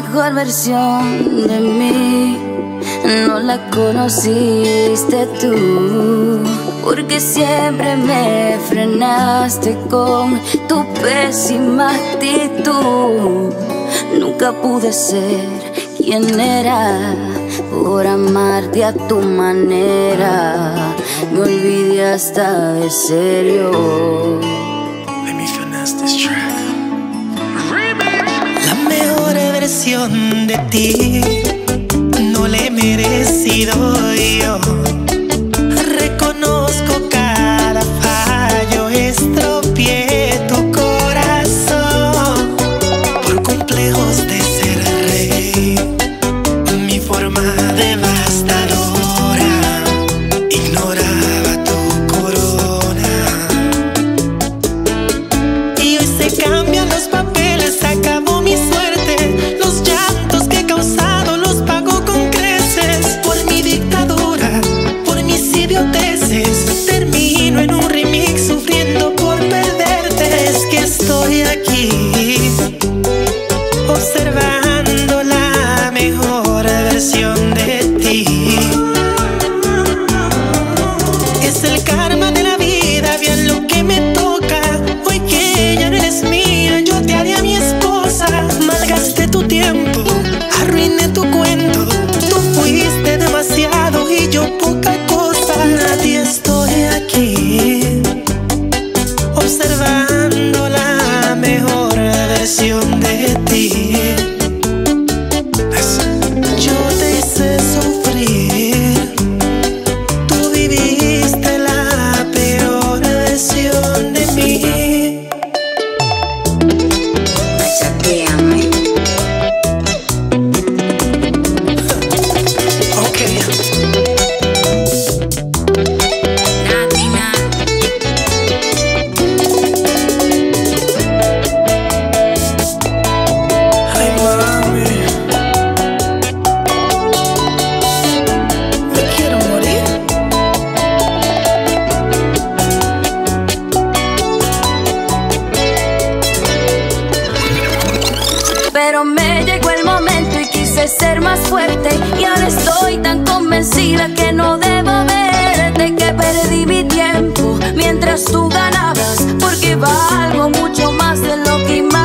mejor versión de mí no la conociste tú. Porque siempre me frenaste con tu pésima actitud. Nunca pude ser quien era por amarte a tu manera. Me olvidé hasta de serio. Let me track. De ti El karma de la vida, bien lo que me toca. Hoy que ya no eres mía, yo te haré a mi esposa. Malgasté tu tiempo, arruiné tu cuento. Tú fuiste demasiado y yo poca cosa. Nadie estoy aquí, observando la mejor versión de ti. Perdí mi tiempo mientras tú ganabas. Porque valgo mucho más de lo que imaginabas.